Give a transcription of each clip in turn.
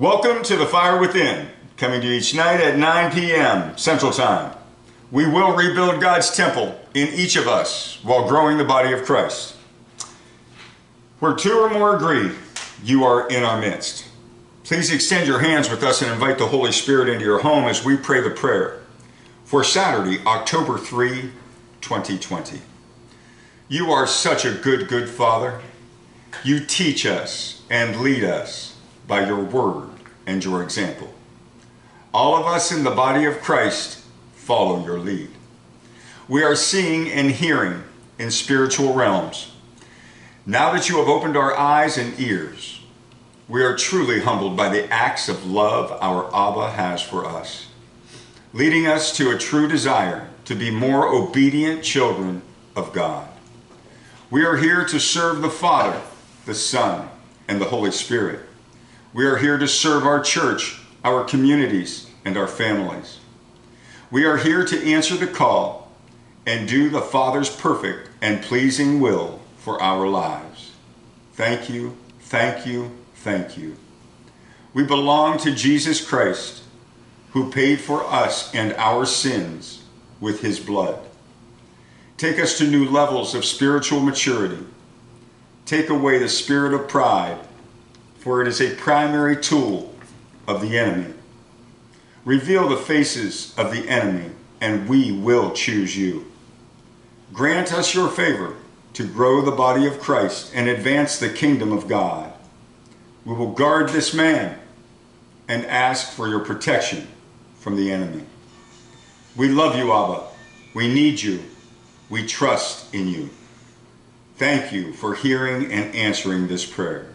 Welcome to the Fire Within, coming to you each night at 9 p.m. Central Time. We will rebuild God's temple in each of us while growing the body of Christ. Where two or more agree, you are in our midst. Please extend your hands with us and invite the Holy Spirit into your home as we pray the prayer for Saturday, October 3, 2020. You are such a good, good Father. You teach us and lead us by your word and your example. All of us in the body of Christ follow your lead. We are seeing and hearing in spiritual realms. Now that you have opened our eyes and ears, we are truly humbled by the acts of love our Abba has for us, leading us to a true desire to be more obedient children of God. We are here to serve the Father, the Son, and the Holy Spirit. We are here to serve our church, our communities, and our families. We are here to answer the call and do the Father's perfect and pleasing will for our lives. Thank you, thank you, thank you. We belong to Jesus Christ, who paid for us and our sins with his blood. Take us to new levels of spiritual maturity. Take away the spirit of pride, for it is a primary tool of the enemy. Reveal the faces of the enemy, and we will choose you. Grant us your favor to grow the body of Christ and advance the kingdom of God. We will guard this man and ask for your protection from the enemy. We love you, Abba. We need you. We trust in you. Thank you for hearing and answering this prayer.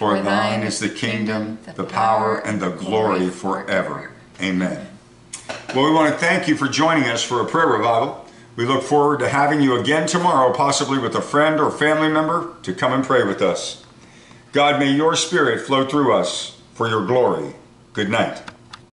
For thine is the kingdom, the power, and the glory forever. Amen. Well, we want to thank you for joining us for a prayer revival. We look forward to having you again tomorrow, possibly with a friend or family member, to come and pray with us. God, may your spirit flow through us for your glory. Good night.